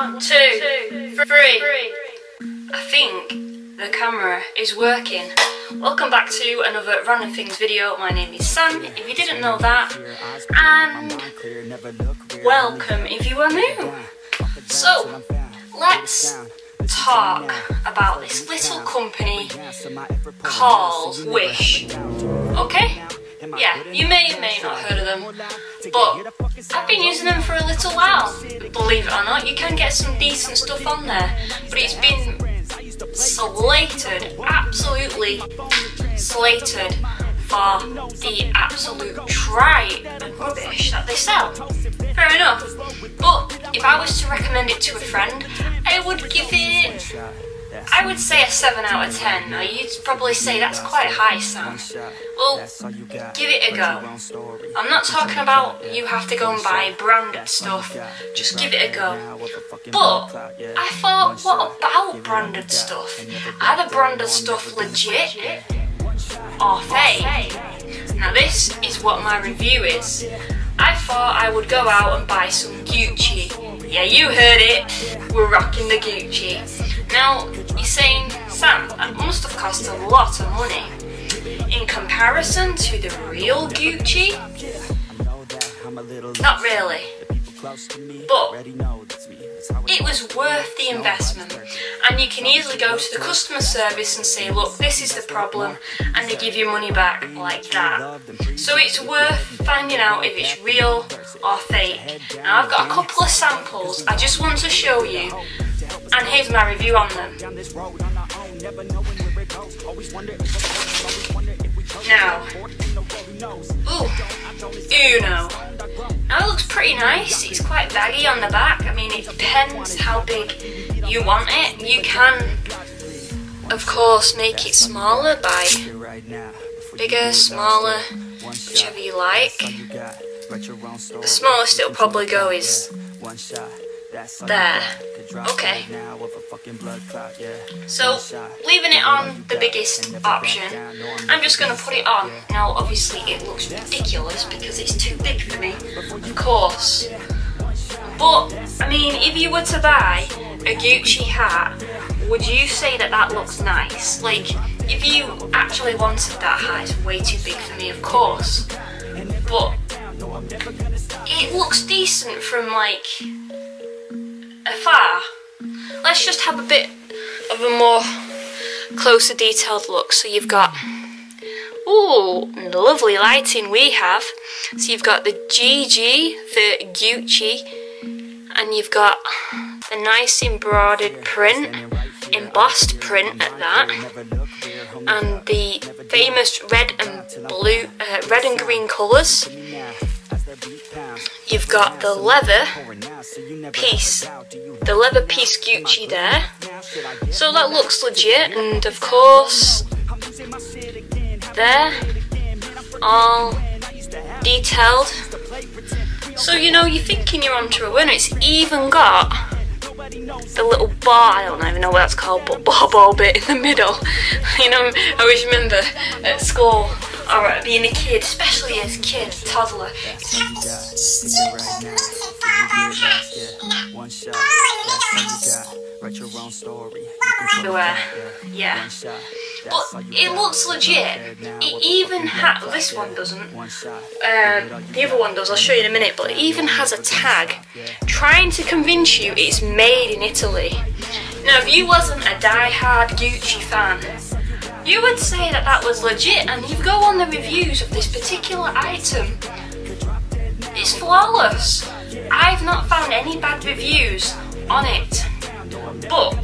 One, two, three. I think the camera is working. Welcome back to another Random Things video. My name is Sam, if you didn't know that. And welcome if you are new. So, let's talk about this little company called Wish. Okay? Yeah, you may or may not heard of them, but I've been using them for a little while. Believe it or not, you can get some decent stuff on there, but it's been slated, absolutely slated for the absolute tripe and rubbish that they sell. Fair enough. But if I was to recommend it to a friend, I would give it I would say a 7 out of 10. Now, you'd probably say that's quite high, Sam. Well, give it a go. I'm not talking about you have to go and buy branded stuff, just give it a go. But, I thought, what about branded stuff? The branded stuff legit or fake? Now, this is what my review is. I thought I would go out and buy some Gucci. Yeah, you heard it. We're rocking the Gucci. Now, you're saying, Sam, that must have cost a lot of money. In comparison to the real Gucci? Not really. But it was worth the investment. And you can easily go to the customer service and say, look, this is the problem, and they give you money back like that. So it's worth finding out if it's real or fake. Now I've got a couple of samples I just want to show you and here's my review on them. Now, ooh, Uno. Now it looks pretty nice. It's quite baggy on the back. I mean, it depends how big you want it. You can, of course, make it smaller by bigger, smaller, whichever you like. The smallest it'll probably go is there. Okay. So, leaving it on the biggest option, I'm just going to put it on. Now, obviously, it looks ridiculous because it's too big for me, of course. But, I mean, if you were to buy a Gucci hat, would you say that that looks nice? Like, if you actually wanted that hat, it's way too big for me, of course. But, it looks decent from, like, afar. Let's just have a bit of a more closer detailed look. So you've got, ooh, lovely lighting we have. So you've got the GG the Gucci, and you've got the nice embroidered print, embossed print at that, and the famous red and blue, uh, red and green colours. You've got the leather piece, the leather piece Gucci there. So that looks legit, and of course, there, all detailed. So you know, you're thinking you're onto a winner. It's even got the little bar, I don't even know what that's called, but bar ball bit in the middle. you know, I always remember at school, or being a kid, especially as a kid, toddler. Everywhere, yeah. But it looks legit. It even has, this one doesn't, um, the other one does, I'll show you in a minute, but it even has a tag. trying to convince you it's made in Italy. Now if you wasn't a die-hard Gucci fan, you would say that that was legit and you go on the reviews of this particular item. It's flawless. I've not found any bad reviews on it. But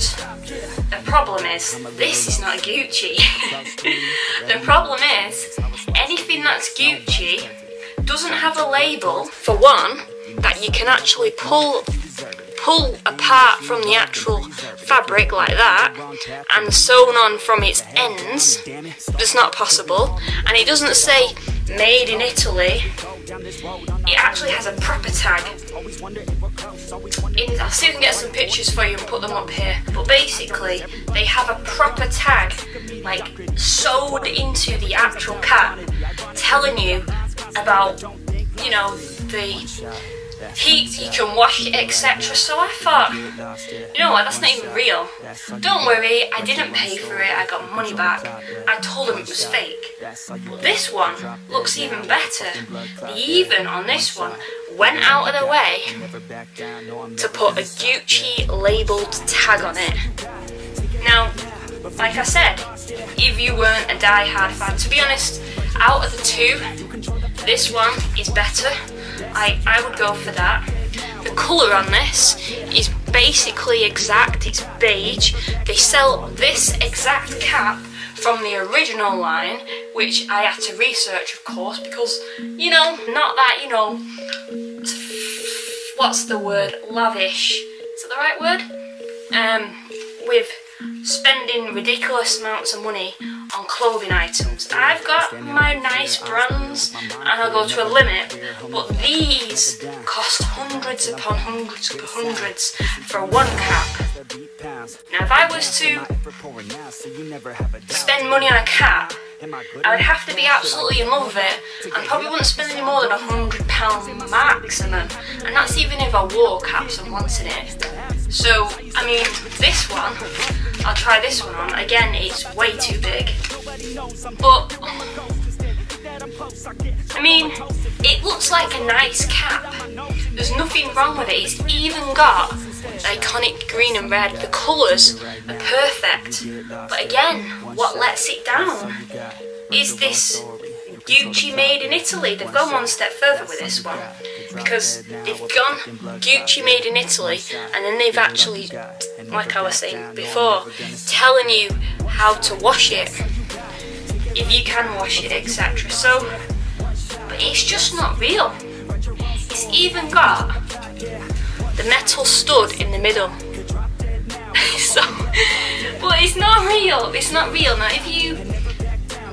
the problem is, this is not Gucci. the problem is, anything that's Gucci doesn't have a label, for one, that you can actually pull pull apart from the actual fabric like that and sewn on from its ends. It's not possible. And it doesn't say made in Italy. It actually has a proper tag. In, I'll see if I can get some pictures for you and put them up here. But basically, they have a proper tag, like sewed into the actual cap, telling you about, you know, the heat, you can wash it, etc. So I thought, you know what, that's not even real. Don't worry, I didn't pay for it, I got money back. I told them it was fake. But this one looks even better. Even, on this one, went out of their way to put a Gucci labelled tag on it. Now, like I said, if you weren't a die-hard fan, to be honest, out of the two, this one is better. I, I would go for that. The colour on this is basically exact, it's beige. They sell this exact cap from the original line, which I had to research, of course, because, you know, not that, you know, what's the word, lavish, is that the right word? Um, with spending ridiculous amounts of money on clothing items. I've got my nice brands and I'll go to a limit, but these cost hundreds upon hundreds upon hundreds for one cap. Now if I was to spend money on a cap, I would have to be absolutely in love with it and probably wouldn't spend any more than a hundred pound maximum and that's even if I wore caps and wanted it. So, I mean, this one, I'll try this one on. Again, it's way too big. But, I mean, it looks like a nice cap. There's nothing wrong with it. It's even got iconic green and red. The colours are perfect. But again, what lets it down is this Gucci made in Italy. They've gone one step further with this one because they've gone Gucci made in Italy and then they've actually, like I was saying before, telling you how to wash it, if you can wash it, etc. So, but it's just not real. It's even got the metal stud in the middle. so, but it's not real. It's not real. Now, if you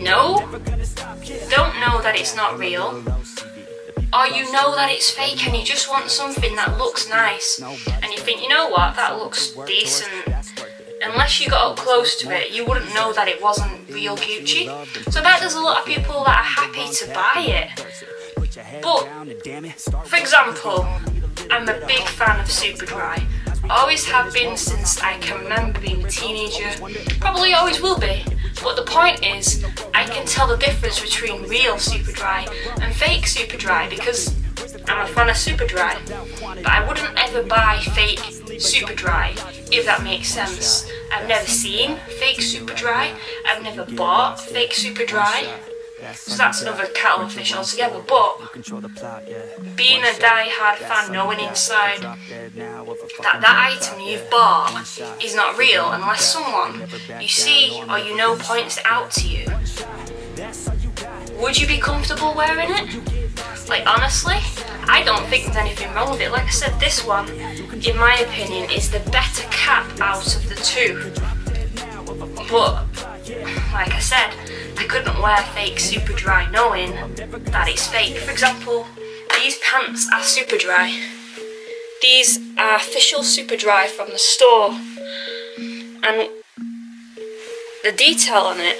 know, don't know that it's not real, or you know that it's fake and you just want something that looks nice and you think, you know what, that looks decent. Unless you got up close to it, you wouldn't know that it wasn't real Gucci. So that there's a lot of people that are happy to buy it. But, for example, I'm a big fan of Superdry. Always have been since I can remember being a teenager. Probably always will be. But the point is, I can tell the difference between real Superdry and fake Superdry because I'm a fan of Superdry. But I wouldn't ever buy fake Superdry, if that makes sense. I've never seen fake Superdry. I've never bought fake Superdry. So that's another kettle of fish altogether, but being a die-hard fan, knowing inside that that item you've bought is not real unless someone you see or you know points it out to you, would you be comfortable wearing it? Like honestly, I don't think there's anything wrong with it. Like I said, this one, in my opinion, is the better cap out of the two. But, like I said, I couldn't wear fake Superdry knowing that it's fake. For example, these pants are Superdry. These are official Superdry from the store. And the detail on it,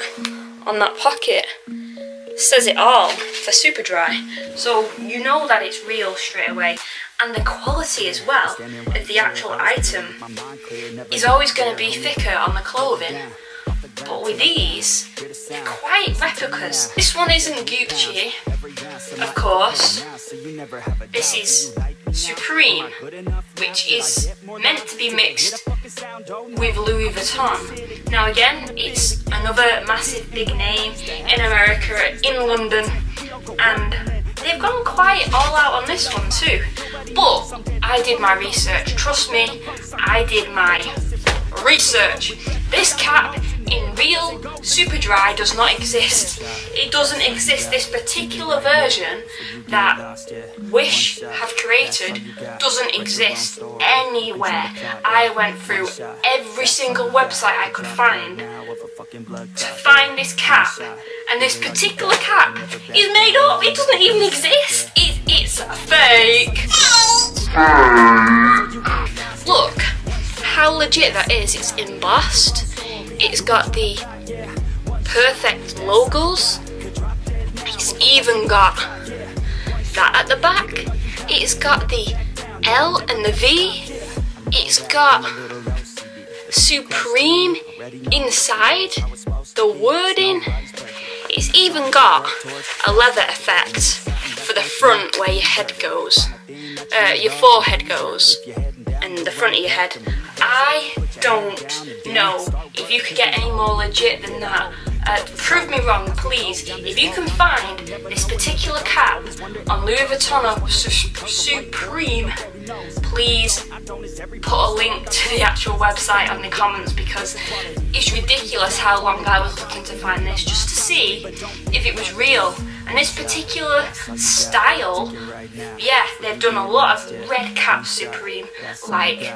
on that pocket, says it all for Superdry. So you know that it's real straight away. And the quality as well of the actual item is always going to be thicker on the clothing. But with these, they're quite replicas. This one isn't Gucci, of course. This is Supreme, which is meant to be mixed with Louis Vuitton. Now again, it's another massive big name in America, in London, and they've gone quite all out on this one too. But I did my research, trust me, I did my research. This cap in real Superdry does not exist. It doesn't exist. This particular version that Wish have created doesn't exist anywhere. I went through every single website I could find to find this cap. And this particular cap is made up. It doesn't even exist. It, it's fake. Look how legit that is. It's embossed. It's got the perfect logos. It's even got that at the back. It's got the L and the V. It's got Supreme inside, the wording. It's even got a leather effect for the front where your head goes, uh, your forehead goes, and the front of your head. I don't know if you could get any more legit than that. Uh, prove me wrong, please. If you can find this particular cap on Louis Vuitton or Supreme, please put a link to the actual website on the comments because it's ridiculous how long I was looking to find this just to see if it was real. And this particular style, yeah, they've done a lot of red cap Supreme, like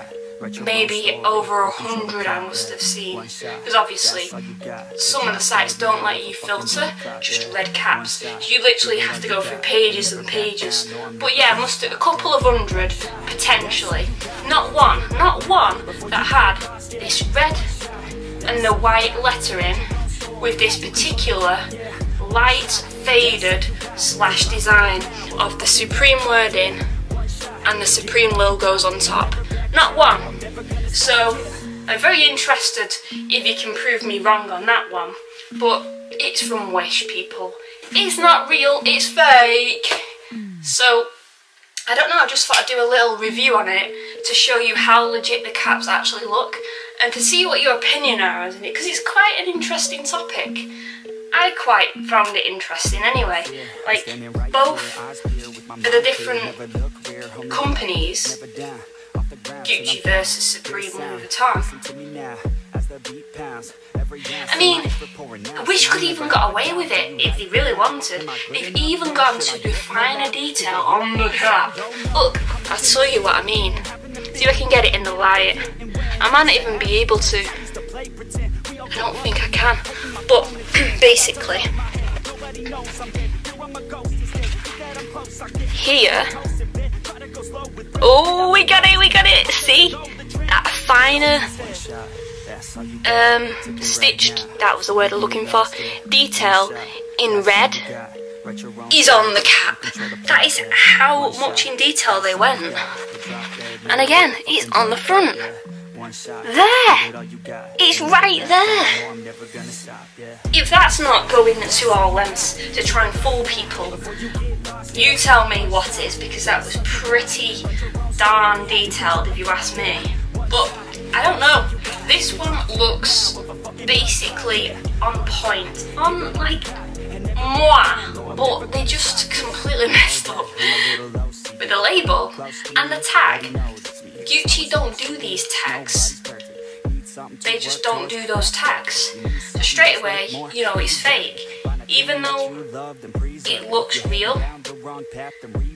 maybe over a hundred I must have seen. Because obviously, some of the sites don't let you filter, just red caps. You literally have to go through pages and pages. But yeah, must a couple of hundred, potentially. Not one, not one that had this red and the white lettering with this particular light faded slash design of the Supreme wording and the Supreme logos on top. Not one. So I'm very interested if you can prove me wrong on that one. But it's from Wish, people. It's not real, it's fake. So I don't know, I just thought I'd do a little review on it to show you how legit the caps actually look and to see what your opinion are on it because it's quite an interesting topic. I quite found it interesting anyway. Like, both of the different companies Gucci versus Supreme all the Vuitton. I mean, I wish could even got away with it if they really wanted. They've even gone to the finer detail on the cap. Look, I'll tell you what I mean. See if I can get it in the light. I might not even be able to. I don't think I can. But basically, here Oh, we got it, we got it. See? That finer, um, stitched, that was the word I'm looking for, detail in red is on the cap. That is how much in detail they went. And again, it's on the front. There! It's right there! If that's not going to all lengths to try and fool people, you tell me what is, because that was pretty darn detailed if you ask me. But, I don't know, this one looks basically on point. On, like, moi, but they just completely messed up with the label and the tag. Gucci don't do these tags. They just don't do those tags. So straight away, you know it's fake. Even though it looks real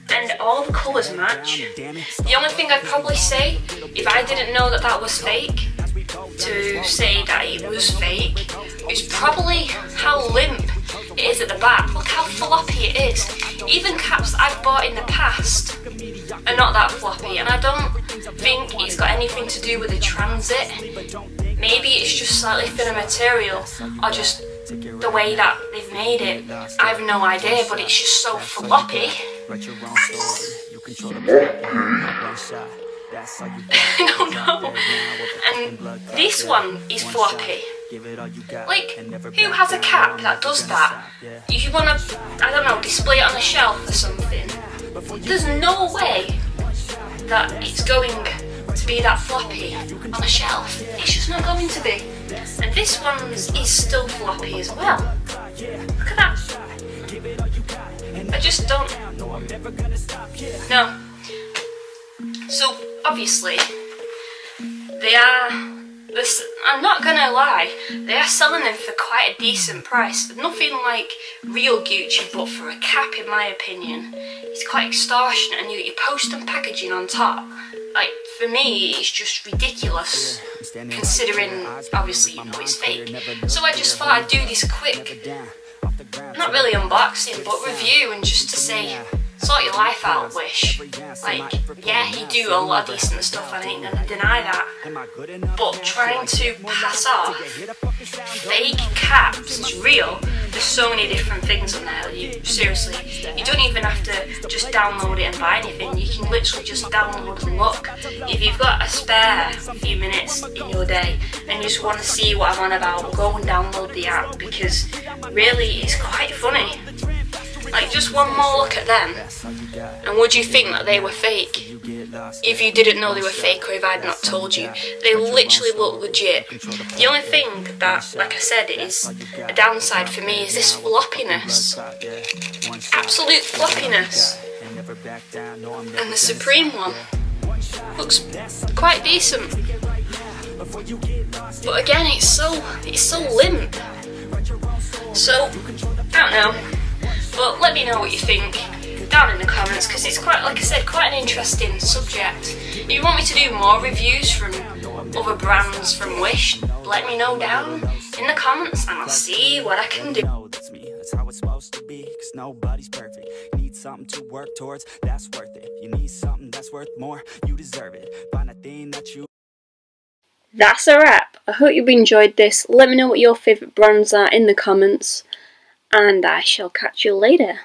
and all the colours match. The only thing I'd probably say, if I didn't know that that was fake, to say that it was fake, is probably how limp it is at the back. Look how floppy it is. Even caps I've bought in the past are not that floppy and I don't think it's got anything to do with the transit. Maybe it's just slightly thinner material or just the way that they've made it. I have no idea but it's just so floppy. I don't know. And this one is floppy. Like, who has a cap that does that? If you want to, I don't know, display it on a shelf or something, there's no way that it's going to be that floppy on a shelf. It's just not going to be. And this one is still floppy as well. Look at that. I just don't... No. So, obviously, they are this, I'm not gonna lie, they are selling them for quite a decent price. Nothing like real Gucci, but for a cap, in my opinion, it's quite extortionate. And you your post and packaging on top. Like for me, it's just ridiculous, considering obviously you know it's fake. So I just thought I'd do this quick, not really unboxing, but review, and just to say sort your life out, Wish. Like, yeah, he do a lot of decent stuff, I ain't gonna deny that. But trying to pass off fake caps is real, There's so many different things on there. You seriously, you don't even have to just download it and buy anything. You can literally just download and look. If you've got a spare few minutes in your day and you just want to see what I'm on about, go and download the app because really it's quite funny. Like just one more look at them, and would you think that they were fake? If you didn't know they were fake or if I'd not told you, they literally look legit. The only thing that, like I said, is a downside for me is this floppiness. Absolute floppiness. And the Supreme one looks quite decent. But again, it's so it's so limp. So I don't know. But let me know what you think down in the comments because it's quite, like I said, quite an interesting subject. If you want me to do more reviews from other brands from Wish, let me know down in the comments and I'll see what I can do. That's how it's supposed to be, cause nobody's perfect. Need something to work towards, that's worth it. You need something that's worth more, you deserve it. Find a thing that you that's a wrap. I hope you've enjoyed this. Let me know what your favourite brands are in the comments and I shall catch you later.